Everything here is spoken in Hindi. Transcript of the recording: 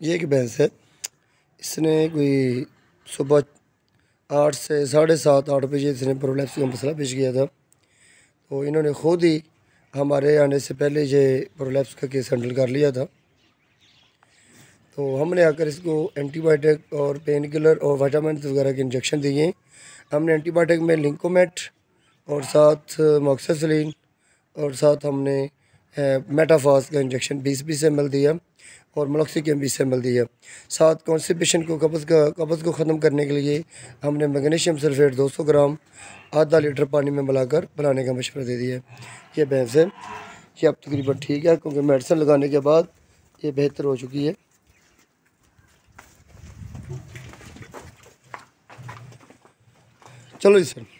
ये एक भैंस है? इसने कोई सुबह आठ से साढ़े सात, आठ बजे इसने प्रोलेप्स का मसला पेश किया था। तो इन्होंने ख़ुद ही हमारे आने से पहले ये प्रोलेप्स का केस हैंडल कर लिया था। तो हमने आकर इसको एंटीबायोटिक और पेन किलर और वाइटामिन वगैरह के इंजेक्शन दिए। हमने एंटीबायोटिक में लिंकोमेट और साथ मॉक्सलिन और साथ हमने मेटाफास का इंजेक्शन बीस बीस एम दिया, और मलक्सी के बीस एम दिया। साथ कॉन्स्टिपेशन को कब्ज़ का, कब्ज़ को ख़त्म करने के लिए हमने मैग्नीशियम सल्फेट 200 ग्राम, आधा लीटर पानी में मिलाकर बनाने का मशवरा दे दिया। ये भैंस है, ये अब तकरीबन ठीक है, क्योंकि मेडिसिन लगाने के बाद ये बेहतर हो चुकी है। चलो जी, सर।